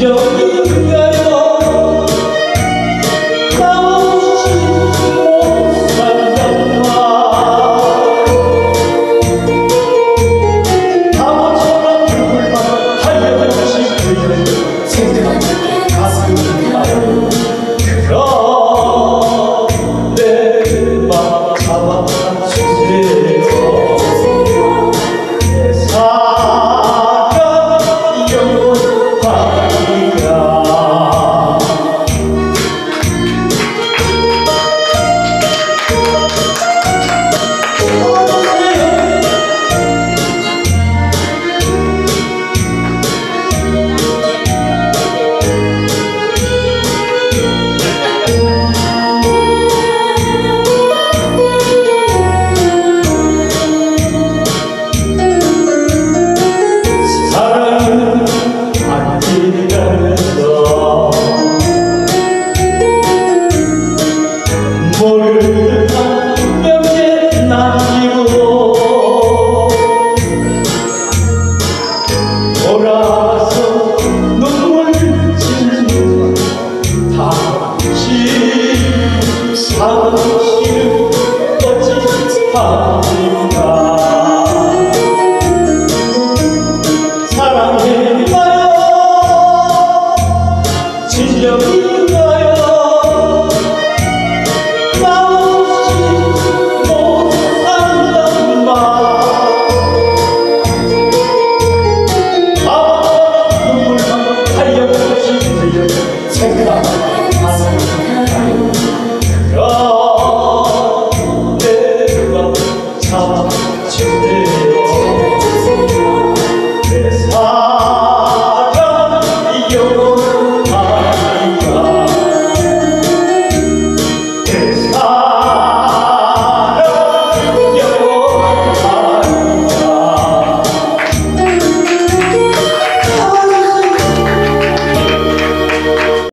Yo 放